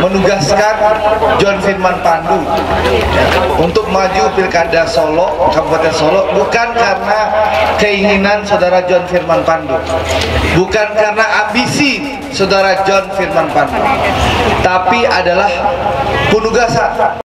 menugaskan John Firman Pandu untuk maju Pilkada Solo, Kabupaten Solo bukan karena keinginan saudara John Firman Pandu, bukan karena ambisi saudara John Firman Pandu, tapi adalah penugasan.